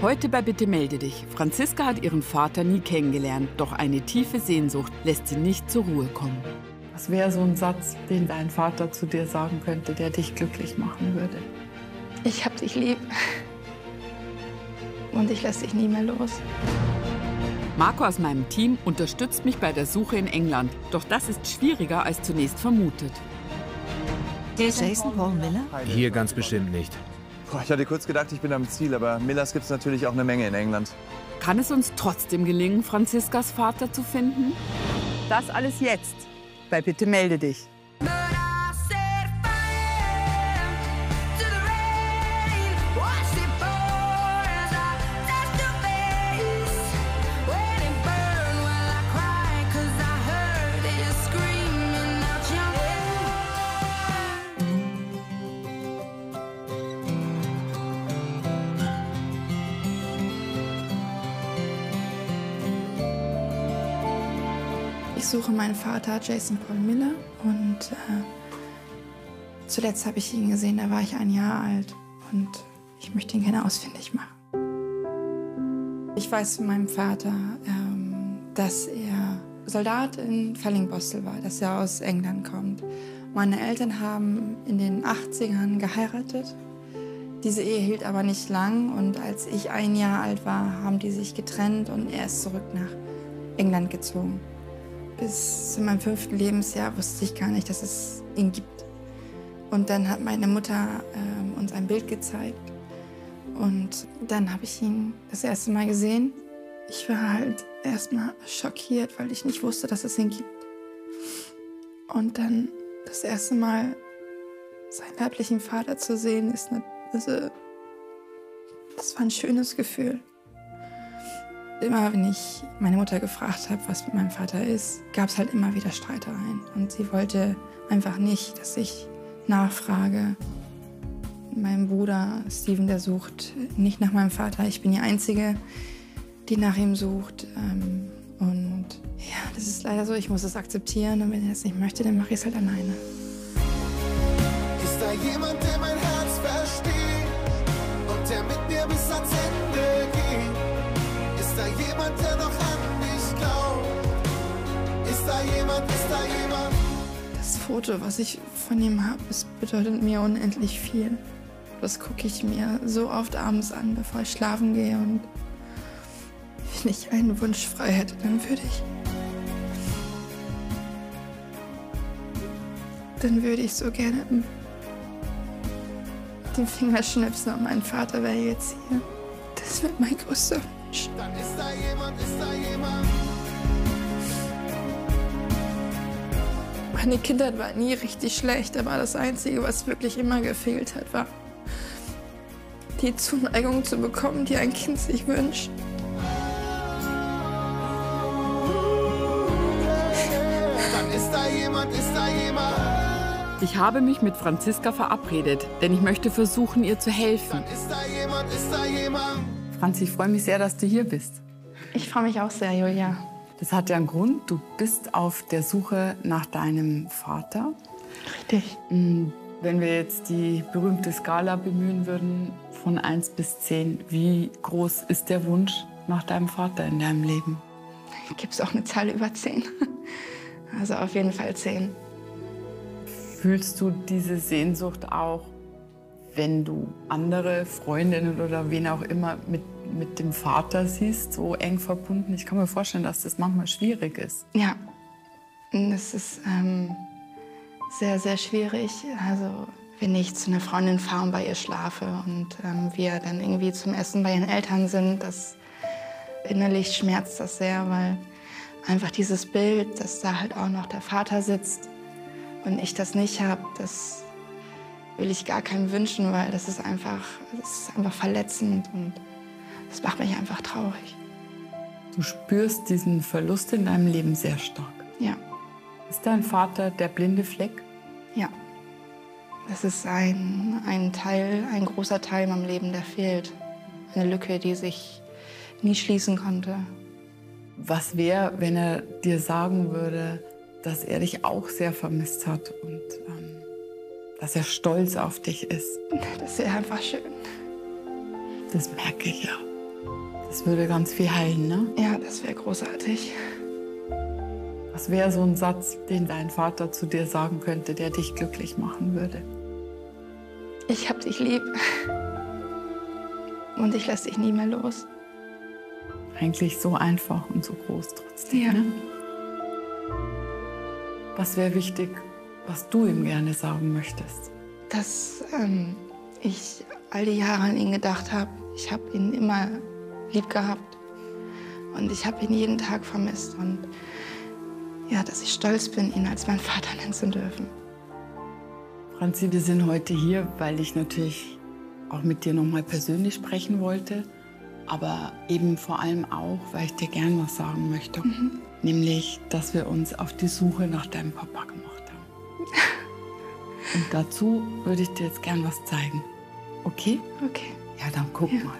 Heute bei Bitte melde dich. Franziska hat ihren Vater nie kennengelernt, doch eine tiefe Sehnsucht lässt sie nicht zur Ruhe kommen. Was wäre so ein Satz, den dein Vater zu dir sagen könnte, der dich glücklich machen würde? Ich hab dich lieb. Und ich lasse dich nie mehr los. Marco aus meinem Team unterstützt mich bei der Suche in England. Doch das ist schwieriger als zunächst vermutet. Jason Paul Miller? Hier ganz bestimmt nicht. Boah, ich hatte kurz gedacht, ich bin am Ziel, aber Millers gibt es natürlich auch eine Menge in England. Kann es uns trotzdem gelingen, Franziskas Vater zu finden? Das alles jetzt bei Bitte melde dich. Suche meinen Vater, Jason Paul Miller. Und äh, zuletzt habe ich ihn gesehen, da war ich ein Jahr alt. Und ich möchte ihn gerne ausfindig machen. Ich weiß von meinem Vater, ähm, dass er Soldat in Fellingbostel war, dass er aus England kommt. Meine Eltern haben in den 80ern geheiratet. Diese Ehe hielt aber nicht lang und als ich ein Jahr alt war, haben die sich getrennt und er ist zurück nach England gezogen. Bis zu meinem fünften Lebensjahr wusste ich gar nicht, dass es ihn gibt. Und dann hat meine Mutter ähm, uns ein Bild gezeigt. Und dann habe ich ihn das erste Mal gesehen. Ich war halt erstmal schockiert, weil ich nicht wusste, dass es ihn gibt. Und dann das erste Mal seinen leiblichen Vater zu sehen, ist eine, also, das war ein schönes Gefühl. Immer wenn ich meine Mutter gefragt habe, was mit meinem Vater ist, gab es halt immer wieder Streitereien. Und sie wollte einfach nicht, dass ich nachfrage. Mein Bruder Steven, der sucht nicht nach meinem Vater. Ich bin die Einzige, die nach ihm sucht. Ähm, Und ja, das ist leider so. Ich muss es akzeptieren. Und wenn er es nicht möchte, dann mache ich es halt alleine. Ist da jemand, der mein Herz Foto, was ich von ihm habe, es bedeutet mir unendlich viel. Das gucke ich mir so oft abends an, bevor ich schlafen gehe. Und wenn ich einen Wunsch frei hätte, dann würde ich. Dann würde ich so gerne den Finger schnipsen und mein Vater wäre jetzt hier. Das wäre mein größter Wunsch. Dann ist da jemand, ist da jemand? Meine Kindheit war nie richtig schlecht, aber das Einzige, was wirklich immer gefehlt hat, war die Zuneigung zu bekommen, die ein Kind sich wünscht. Dann ist da jemand, ist da jemand? Ich habe mich mit Franziska verabredet, denn ich möchte versuchen, ihr zu helfen. Ist da jemand, ist da jemand? Franzi, ich freue mich sehr, dass du hier bist. Ich freue mich auch sehr, Julia. Das hat ja einen Grund. Du bist auf der Suche nach deinem Vater. Richtig. Mm, Wenn wir jetzt die berühmte Skala bemühen würden, von 1 bis 10, wie groß ist der Wunsch nach deinem Vater in deinem Leben? Gibt es auch eine Zahl über 10? Also auf jeden Fall 10. Fühlst du diese Sehnsucht auch, wenn du andere Freundinnen oder wen auch immer mit, mit dem Vater siehst, so eng verbunden? Ich kann mir vorstellen, dass das manchmal schwierig ist. Ja, das ist ähm, sehr, sehr schwierig. Also wenn ich zu einer Freundin fahre und bei ihr schlafe und ähm, wir dann irgendwie zum Essen bei ihren Eltern sind, das innerlich schmerzt das sehr, weil einfach dieses Bild, dass da halt auch noch der Vater sitzt und ich das nicht habe, das will ich gar keinem wünschen, weil das ist einfach, das ist einfach verletzend und das macht mich einfach traurig. Du spürst diesen Verlust in deinem Leben sehr stark. Ja, Ist dein Vater der blinde Fleck? ja. Das ist ein, ein Teil, ein großer Teil in meinem Leben, der fehlt. Eine Lücke, die sich nie schließen konnte. Was wäre, wenn er dir sagen würde, dass er dich auch sehr vermisst hat und ähm, dass er stolz auf dich ist? Das wäre einfach schön. Das merke ich ja. Das würde ganz viel heilen, ne? Ja, das wäre großartig. Was wäre so ein Satz, den dein Vater zu dir sagen könnte, der dich glücklich machen würde? Ich hab dich lieb. Und ich lass dich nie mehr los. Eigentlich so einfach und so groß trotzdem. Ja. Ne? Was wäre wichtig, was du ihm gerne sagen möchtest? Dass ähm, ich all die Jahre an ihn gedacht habe. Ich habe ihn immer lieb gehabt. Und ich habe ihn jeden Tag vermisst. Und ja, dass ich stolz bin, ihn als meinen Vater nennen zu dürfen. Franzi, wir sind heute hier, weil ich natürlich auch mit dir noch mal persönlich sprechen wollte, aber eben vor allem auch, weil ich dir gern was sagen möchte, nämlich, dass wir uns auf die Suche nach deinem Papa gemacht haben. Und dazu würde ich dir jetzt gern was zeigen. Okay? Okay. Ja, dann guck Ja. mal.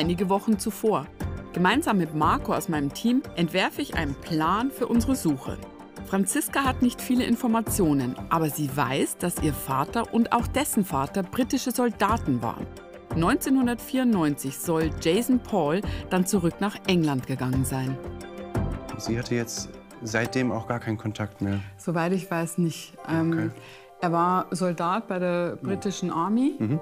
Einige Wochen zuvor. Gemeinsam mit Marco aus meinem Team entwerfe ich einen Plan für unsere Suche. Franziska hat nicht viele Informationen, aber sie weiß, dass ihr Vater und auch dessen Vater britische Soldaten waren. 1994 soll Jason Paul dann zurück nach England gegangen sein. Sie hatte jetzt seitdem auch gar keinen Kontakt mehr. Soweit ich weiß nicht. Ähm, Okay. Er war Soldat bei der britischen Army. Mhm.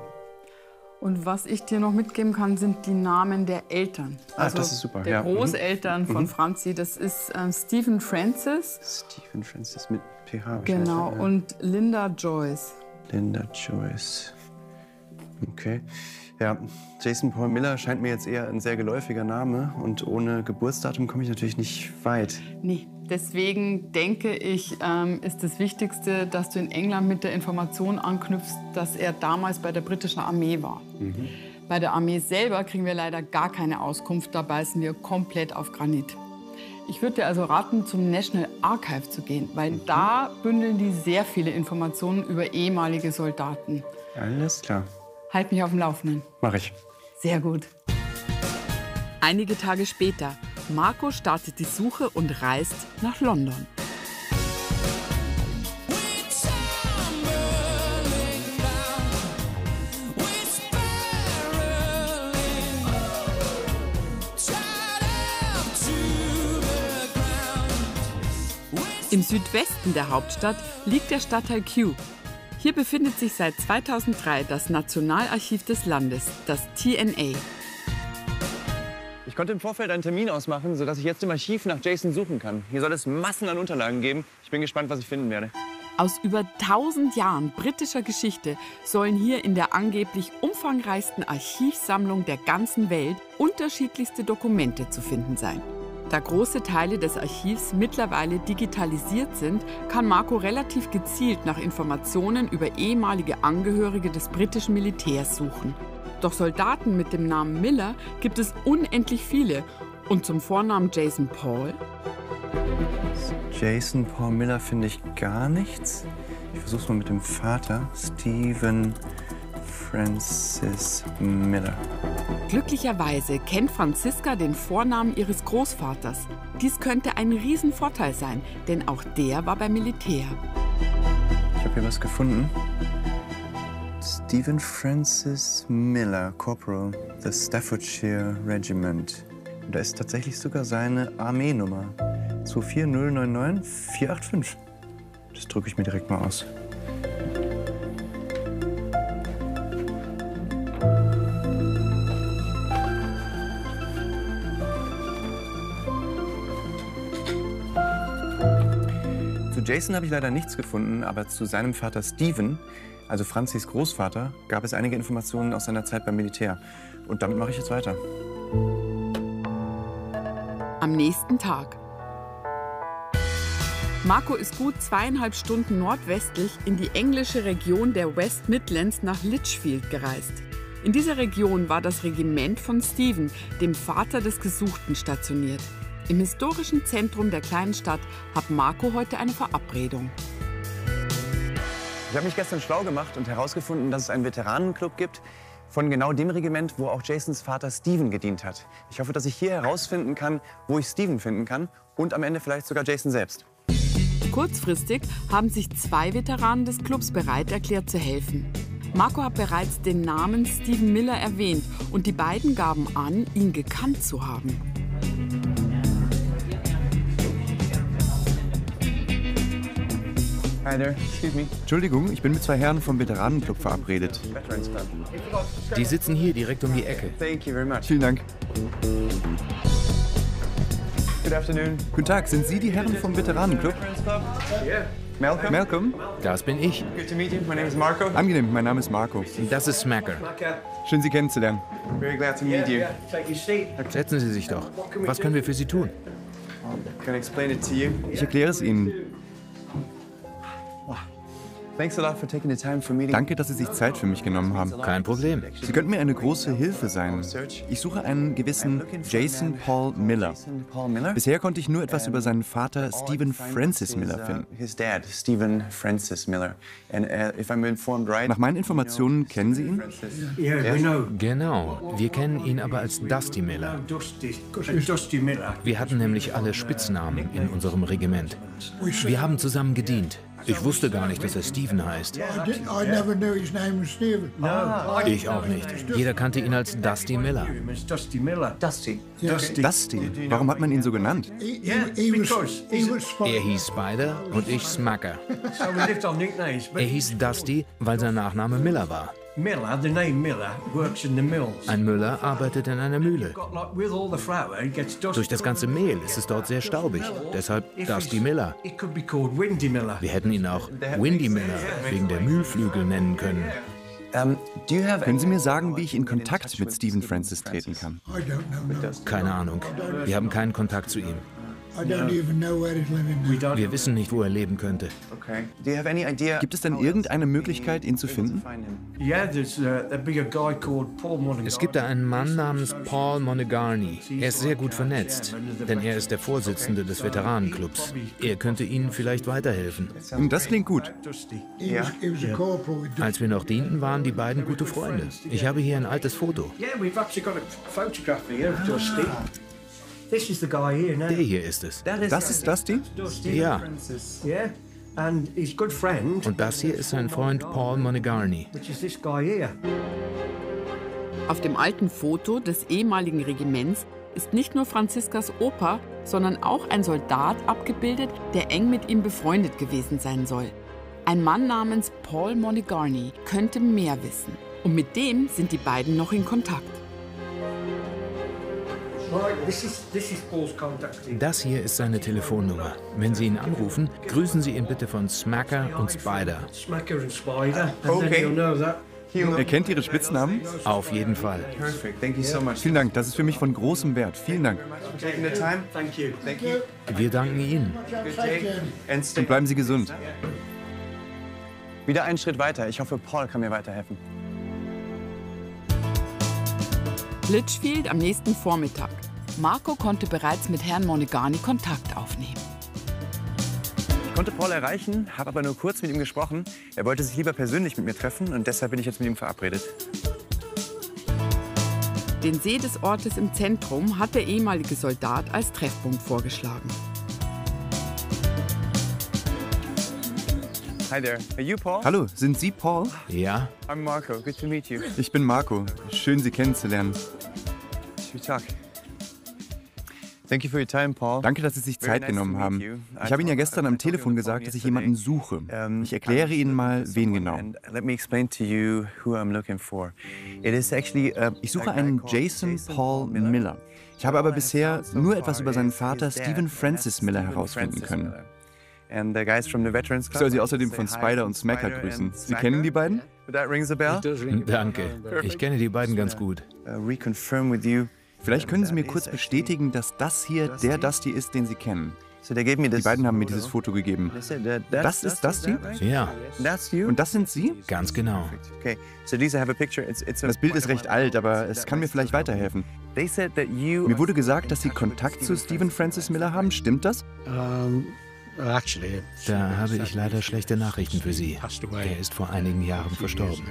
Und was ich dir noch mitgeben kann, sind die Namen der Eltern. Ah, das ist super, Der ja. Mhm. Großeltern von Mhm. Franzi. Das ist ähm, Stephen Francis, Stephen Francis mit PH. genau, ja. und Linda Joyce. Linda Joyce. Okay. Ja, Jason Paul Miller scheint mir jetzt eher ein sehr geläufiger Name und ohne Geburtsdatum komme ich natürlich nicht weit. Nee, deswegen denke ich, ähm, ist das Wichtigste, dass du in England mit der Information anknüpfst, dass er damals bei der britischen Armee war. Bei der Armee selber kriegen wir leider gar keine Auskunft, da beißen wir komplett auf Granit. Ich würde dir also raten, zum National Archive zu gehen, weil da bündeln die sehr viele Informationen über ehemalige Soldaten. Alles klar. Halt mich auf dem Laufenden. Mach ich. Sehr gut. Einige Tage später. Marco startet die Suche und reist nach London. Im Südwesten der Hauptstadt liegt der Stadtteil Kew. Hier befindet sich seit 2003 das Nationalarchiv des Landes, das TNA. Ich konnte im Vorfeld einen Termin ausmachen, sodass ich jetzt im Archiv nach Jason suchen kann. Hier soll es Massen an Unterlagen geben. Ich bin gespannt, was ich finden werde. Aus über 1000 Jahren britischer Geschichte sollen hier in der angeblich umfangreichsten Archivsammlung der ganzen Welt unterschiedlichste Dokumente zu finden sein. Da große Teile des Archivs mittlerweile digitalisiert sind, kann Marco relativ gezielt nach Informationen über ehemalige Angehörige des britischen Militärs suchen. Doch Soldaten mit dem Namen Miller gibt es unendlich viele. Und zum Vornamen Jason Paul Jason Paul Miller finde ich gar nichts. Ich versuche es mal mit dem Vater. Stephen Francis Miller. Glücklicherweise kennt Franziska den Vornamen ihres Großvaters. Dies könnte ein Riesenvorteil sein, denn auch der war beim Militär. Ich habe hier was gefunden. Stephen Francis Miller, Corporal, the Staffordshire Regiment. Und da ist tatsächlich sogar seine Armeenummer. 24099 485. Das drücke ich mir direkt mal aus. Jason habe ich leider nichts gefunden, aber zu seinem Vater Stephen, also Franzis Großvater, gab es einige Informationen aus seiner Zeit beim Militär. Und damit mache ich jetzt weiter. Am nächsten Tag. Marco ist gut zweieinhalb Stunden nordwestlich in die englische Region der West Midlands nach Litchfield gereist. In dieser Region war das Regiment von Stephen, dem Vater des Gesuchten, stationiert. Im historischen Zentrum der kleinen Stadt hat Marco heute eine Verabredung. Ich habe mich gestern schlau gemacht und herausgefunden, dass es einen Veteranenclub gibt von genau dem Regiment, wo auch Jasons Vater Steven gedient hat. Ich hoffe, dass ich hier herausfinden kann, wo ich Steven finden kann und am Ende vielleicht sogar Jason selbst. Kurzfristig haben sich zwei Veteranen des Clubs bereit erklärt zu helfen. Marco hat bereits den Namen Stephen Miller erwähnt und die beiden gaben an, ihn gekannt zu haben. Hi there, excuse me. Entschuldigung, ich bin mit zwei Herren vom Veteranenclub verabredet. Die sitzen hier direkt um die Ecke. Thank you very much. Vielen Dank. Good afternoon. Guten Tag, sind Sie die Herren vom Veteranenclub? Yeah. Malcolm? Malcolm? Das bin ich. Good to meet you. My name is Marco. Angenehm, mein Name ist Marco. Das ist Smacker. Schön, Sie kennenzulernen. Very glad to meet you. Setzen Sie sich doch. Was können wir für Sie tun? Can I explain it to you? Ich erkläre es Ihnen. Danke, dass Sie sich Zeit für mich genommen haben. Kein Problem. Sie könnten mir eine große Hilfe sein. Ich suche einen gewissen Jason Paul Miller. Jason Paul Miller? Bisher konnte ich nur etwas über seinen Vater Stephen Francis Miller finden. His dad, Stephen Francis Miller. And uh, if I'm informed right, Nach meinen Informationen kennen Sie ihn? Yeah, we know Genau. Wir kennen ihn aber als Dusty Miller. Dusty, Dusty Miller. Wir hatten nämlich alle Spitznamen in unserem Regiment. Wir haben zusammen gedient. Ich wusste gar nicht, dass er Steven heißt. Ich auch nicht. Jeder kannte ihn als Dusty Miller. Dusty. Dusty. Warum hat man ihn so genannt? Er hieß Spider und ich Smacker. Er hieß Dusty, weil sein Nachname Miller war. Miller, the name Miller, works in the mills. Ein Müller arbeitet in einer Mühle. Durch das ganze Mehl ist es dort sehr staubig. Deshalb Dusty Miller. Wir hätten ihn auch Windy Miller wegen der Mühlflügel nennen können. um, have Können Sie mir sagen, wie ich in Kontakt mit Stephen Francis treten kann? Keine Ahnung. Wir haben keinen Kontakt zu ihm. I don't even know where he's living now. We don't. Wir wissen nicht, wo er leben könnte. Okay. Do you have any idea? Gibt es denn irgendeine Möglichkeit, ihn zu finden? Uh, there'd be a guy called Paul Monaghan. Es gibt da einen Mann namens Paul Monegarney. Er ist sehr gut vernetzt, denn er ist der Vorsitzende des Veteranenclubs. Er könnte Ihnen vielleicht weiterhelfen. Das klingt gut. Als wir noch dienten, waren die beiden gute Freunde. Ich habe hier ein altes Foto. Yeah, Der hier ist es. Das ist Dusty? Dusty. Ja, Yeah, and his good friend, und das hier ist sein Freund Paul Monegarney. which is this guy here. Auf dem alten Foto des ehemaligen Regiments ist nicht nur Franziskas Opa, sondern auch ein Soldat abgebildet, der eng mit ihm befreundet gewesen sein soll. Ein Mann namens Paul Monegarney könnte mehr wissen. Und mit dem sind die beiden noch in Kontakt. Das hier ist seine Telefonnummer. Wenn Sie ihn anrufen, grüßen Sie ihn bitte von Smacker und Spider. Okay. Er kennt Ihre Spitznamen? Auf jeden Fall. Vielen Dank, das ist für mich von großem Wert. Vielen Dank. Wir danken Ihnen. Und bleiben Sie gesund. Wieder einen Schritt weiter. Ich hoffe, Paul kann mir weiterhelfen. Litchfield am nächsten Vormittag. Marco konnte bereits mit Herrn Monegani Kontakt aufnehmen. Ich konnte Paul erreichen, habe aber nur kurz mit ihm gesprochen. Er wollte sich lieber persönlich mit mir treffen und deshalb bin ich jetzt mit ihm verabredet. Den See des Ortes im Zentrum hat der ehemalige Soldat als Treffpunkt vorgeschlagen. Hi there. Are you Paul? Hallo, sind Sie Paul? Ja, I'm Marco. Good to meet you. Ich bin Marco. Schön, Sie kennenzulernen. We talk? Thank you for your time, Paul. Danke, dass Sie sich Zeit nice genommen haben. Ich habe Ihnen ja gestern am Telefon gesagt, dass ich jemanden suche. Ich erkläre Ihnen mal, wen genau. And let me explain to you who I'm looking for. It is actually uh, Ich suche einen Jason Paul Miller. Ich habe aber bisher nur etwas über seinen Vater Stephen Francis Miller herausfinden können. Ich Club soll Sie außerdem von Spider und Smacker Spider grüßen. and Sie Smacker. kennen die beiden? That rings a bell. danke. Ich kenne die beiden ganz gut. Uh, reconfirm with you. Vielleicht können Sie mir kurz bestätigen, dass das hier der Dusty ist, den Sie kennen. Die beiden haben mir dieses Foto gegeben. Das ist Dusty? Ja, That's you. Und das sind Sie? ganz genau. Das Bild ist recht alt, aber es kann mir vielleicht weiterhelfen. They said that you. Mir wurde gesagt, dass Sie Kontakt zu Stephen Francis Miller haben. Stimmt das? Um, actually, Da habe ich leider schlechte Nachrichten für Sie. Er ist vor einigen Jahren verstorben.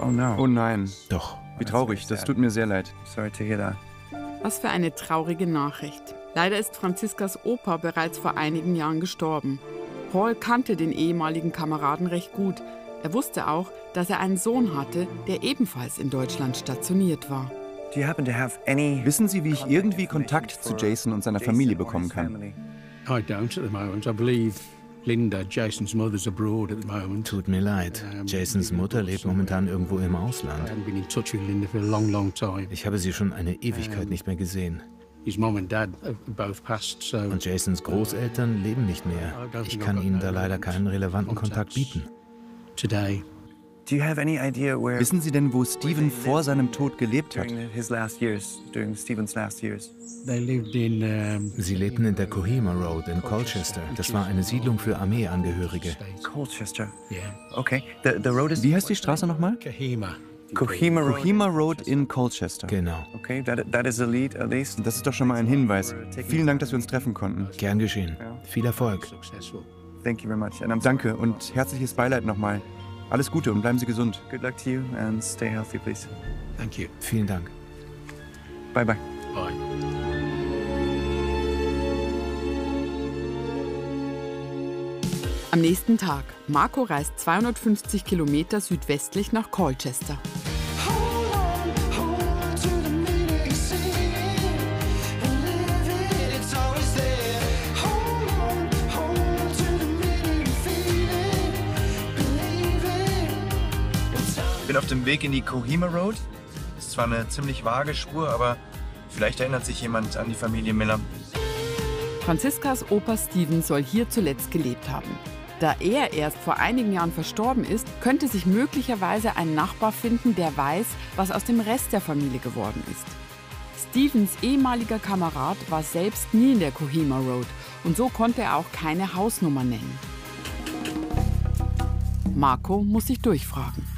Oh no. Oh nein. Doch, Wie traurig. Das tut mir sehr leid. Sorry to hear that. Was für eine traurige Nachricht. Leider ist Franziskas Opa bereits vor einigen Jahren gestorben. Paul kannte den ehemaligen Kameraden recht gut. Er wusste auch, dass er einen Sohn hatte, der ebenfalls in Deutschland stationiert war. Wissen Sie, wie ich irgendwie Kontakt zu Jason und seiner Familie bekommen kann? I don't at the moment. I believe Linda, Jason's mother's abroad at the moment. Tut mir leid. Jasons Mutter lebt momentan irgendwo im Ausland. I haven't been in touch with Linda for a long, long time. Ich habe sie schon eine Ewigkeit nicht mehr gesehen. His mom and dad have both passed, so Und Jasons Großeltern leben nicht mehr. Ich kann Ihnen da leider keinen relevanten Kontakt bieten. today Wissen Sie denn, wo Steven vor seinem Tod gelebt hat? during his last years, during Stephen's last years? they lived in um, Sie lebten in der Kohima Road in Colchester. Das war eine Siedlung für Armeeangehörige. Colchester. yeah, Okay. The, the road is Wie heißt die Straße nochmal? Kahima. Kohima Road. Kohima Road in Colchester. Genau. Okay, that, that is the lead at least. Das ist doch schon mal ein Hinweis. Vielen Dank, dass wir uns treffen konnten. Gern geschehen. Viel Erfolg. Successful. Thank you very much. And I'm Danke und herzliches Beileid nochmal. Alles Gute und bleiben Sie gesund. Good luck to you and stay healthy, please. Thank you. Vielen Dank. Bye bye. Bye. Am nächsten Tag. Marco reist 250 Kilometer südwestlich nach Colchester. Dem Weg in die Kohima Road. Ist zwar eine ziemlich vage Spur, aber vielleicht erinnert sich jemand an die Familie Miller. Franziskas Opa Steven soll hier zuletzt gelebt haben. Da er erst vor einigen Jahren verstorben ist, könnte sich möglicherweise ein Nachbar finden, der weiß, was aus dem Rest der Familie geworden ist. Stevens ehemaliger Kamerad war selbst nie in der Kohima Road und so konnte er auch keine Hausnummer nennen. Marco muss sich durchfragen.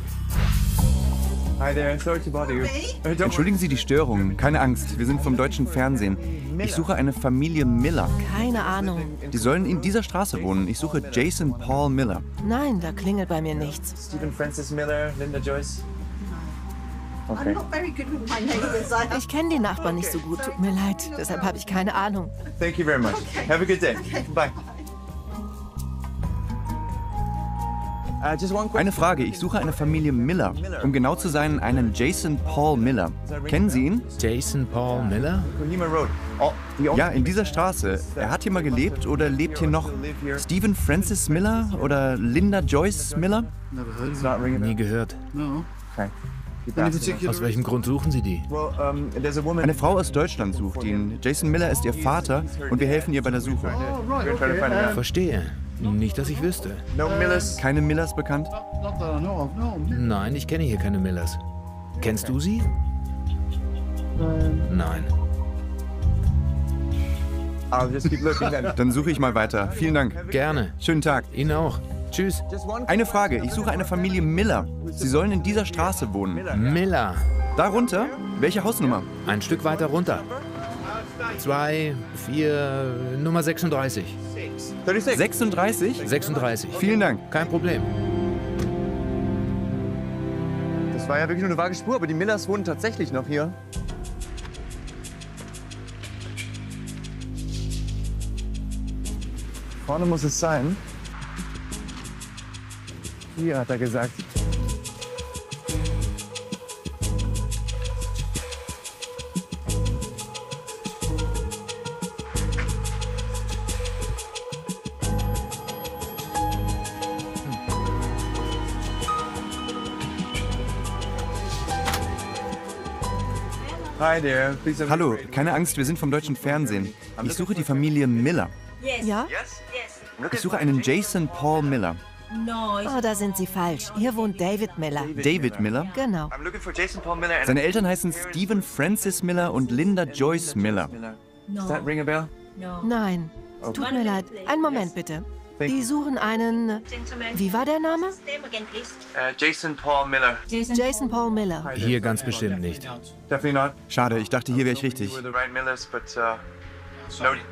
Hi there, sorry to bother you. Uh, Entschuldigen Sie die Störung. Keine Angst, wir sind vom deutschen Fernsehen. Ich suche eine Familie Miller. Keine Ahnung. Die sollen in dieser Straße wohnen. Ich suche Jason Paul Miller. Nein, da klingelt bei mir nichts. Stephen Francis Miller, Linda Joyce. Okay. Ich kenne die Nachbarn nicht so gut. Tut mir leid. Deshalb habe ich keine Ahnung. Thank you very much. Have a good day. Bye. Eine Frage, ich suche eine Familie Miller. Um genau zu sein, einen Jason Paul Miller. Kennen Sie ihn? Jason Paul Miller? Oh, Ja, in dieser Straße. Er hat hier mal gelebt oder lebt hier noch? Stephen Francis Miller oder Linda Joyce Miller? Nie gehört. Okay. Aus welchem Grund suchen Sie die? Eine Frau aus Deutschland sucht ihn. Jason Miller ist ihr Vater und wir helfen ihr bei der Suche. Her. Verstehe. Nicht, dass ich wüsste. No Millers. Keine Millers bekannt? Nein, ich kenne hier keine Millers. Kennst du sie? Nein. Dann suche ich mal weiter. Vielen Dank. Gerne. Schönen Tag. Ihnen auch. Tschüss. Eine Frage. Ich suche eine Familie Miller. Sie sollen in dieser Straße wohnen. Miller. Darunter? Welche Hausnummer? Ein Stück weiter runter. Zwei, vier, Nummer 36. 36. 36? 36. Vielen Dank. Kein Problem. Das war ja wirklich nur eine vage Spur, aber die Millers wohnen tatsächlich noch hier. Vorne muss es sein. Hier hat er gesagt. Hallo, keine Angst, wir sind vom deutschen Fernsehen. Ich suche die Familie Miller. Ja? Ich suche einen Jason Paul Miller. Oh, da sind Sie falsch. Hier wohnt David Miller. David Miller. Genau. I'm looking for Jason Paul Miller and Seine Eltern heißen Stephen Francis Miller und Linda Joyce Miller. Does that ring a bell? Nein. Tut mir leid. Einen Moment bitte. Die suchen einen. Wie war der Name? Uh, Jason Paul Miller. Jason Paul Miller. Hier ganz bestimmt nicht. Definitely not. Schade, ich dachte, hier wäre ich richtig. Uh.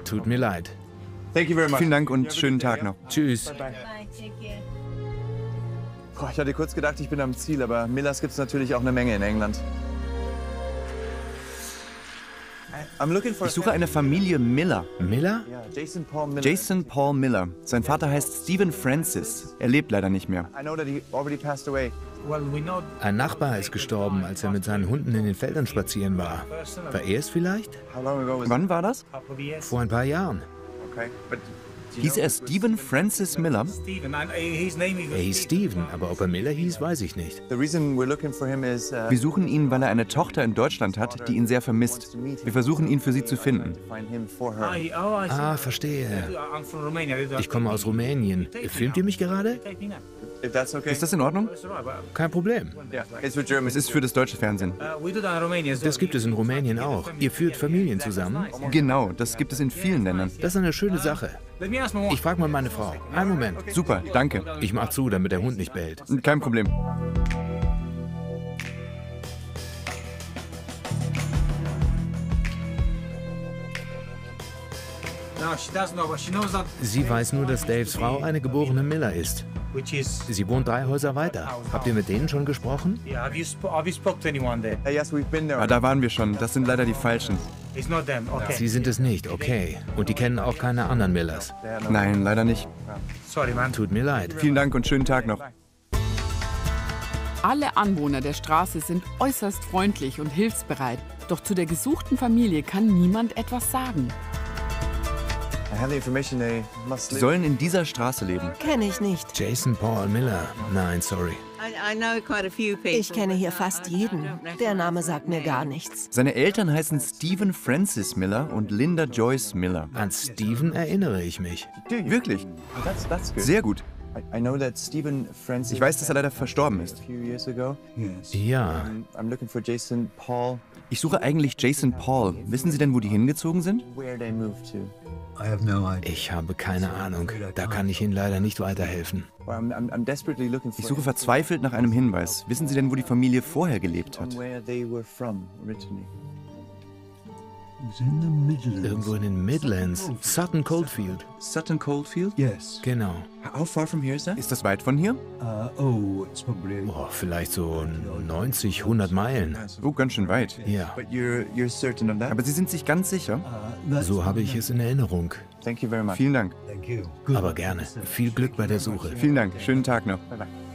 Tut mir leid. Vielen Dank und schönen Tag noch. Tschüss. Boah, ich hatte kurz gedacht, ich bin am Ziel, aber Millers gibt es natürlich auch eine Menge in England. Ich suche eine Familie Miller. Miller? Jason Paul Miller. Jason Paul Miller. Sein Vater heißt Stephen Francis. Er lebt leider nicht mehr. Ein Nachbar ist gestorben, als er mit seinen Hunden in den Feldern spazieren war. War er es vielleicht? Wann war das? Vor ein paar Jahren. Okay, Hieß er Stephen Francis Miller? Er hieß Steven, aber ob er Miller hieß, weiß ich nicht. uh, Wir suchen ihn, weil er eine Tochter in Deutschland hat, die ihn sehr vermisst. Wir versuchen ihn für sie zu finden. her. Ah, verstehe. Ich komme aus Rumänien. Filmt ihr mich gerade? Okay. Ist das in Ordnung? Kein Problem. Es ist für das deutsche Fernsehen. Das gibt es in Rumänien auch. Ihr führt Familien zusammen. Genau, das gibt es in vielen Ländern. Das ist eine schöne Sache. Ich frage mal meine Frau. Einen Moment. Super, danke. Ich mach zu, damit der Hund nicht bellt. Kein Problem. Sie weiß nur, dass Daves Frau eine geborene Miller ist. Sie wohnt drei Häuser weiter. Habt ihr mit denen schon gesprochen? There. Ah, da waren wir schon. Das sind leider die falschen. Sie sind es nicht, okay. Und die kennen auch keine anderen Millers. Nein, leider nicht. Tut mir leid. Vielen Dank und schönen Tag noch. Alle Anwohner der Straße sind äußerst freundlich und hilfsbereit. Doch zu der gesuchten Familie kann niemand etwas sagen. Sie sollen in dieser Straße leben. Kenne ich nicht. Jason Paul Miller. Nein, sorry. Ich kenne hier fast jeden. Der Name sagt mir gar nichts. Seine Eltern heißen Stephen Francis Miller und Linda Joyce Miller. An Steven erinnere ich mich. Wirklich? That's, that's good. Sehr gut. I, I know that Stephen Francis. Ich weiß, dass er leider verstorben ist. Ja. Ich suche eigentlich Jason Paul. Wissen Sie denn, wo die hingezogen sind? Ich habe keine Ahnung. Da kann ich Ihnen leider nicht weiterhelfen. Ich suche verzweifelt nach einem Hinweis. Wissen Sie denn, wo die Familie vorher gelebt hat? Irgendwo in den Midlands. Sutton Coldfield. Sutton Coldfield? Genau. How far from here is that? Ist das weit von hier? Oh, vielleicht so 90, 100 Meilen. Oh, ganz schön weit. Ja, But you're you're certain of that? Aber Sie sind sich ganz sicher? so habe ich es in Erinnerung. Thank you very much. Vielen Dank. Aber gerne. Viel Glück bei der Suche. Vielen Dank. Schönen Tag noch. Sorry. I'm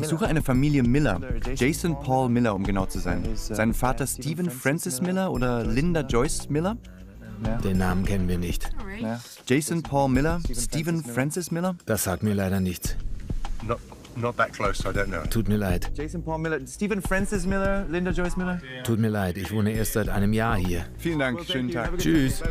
Ich suche eine Familie Miller. Jason Paul Miller, um genau zu sein. Sein Vater Stephen Francis Miller oder Linda Joyce Miller? Den Namen kennen wir nicht. Jason Paul Miller? Stephen Francis Miller? Das sagt mir leider nichts. Not, not that close, I don't know. Tut mir leid. Jason Paul Miller, Stephen Francis Miller, Linda Joyce Miller. Tut mir leid. Ich wohne erst seit einem Jahr hier. Vielen Dank. Schönen Tag. Tschüss.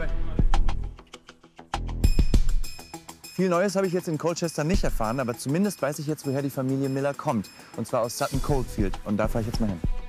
Viel Neues habe ich jetzt in Colchester nicht erfahren, aber zumindest weiß ich jetzt, woher die Familie Miller kommt. Und zwar aus Sutton Coldfield. Und da fahre ich jetzt mal hin.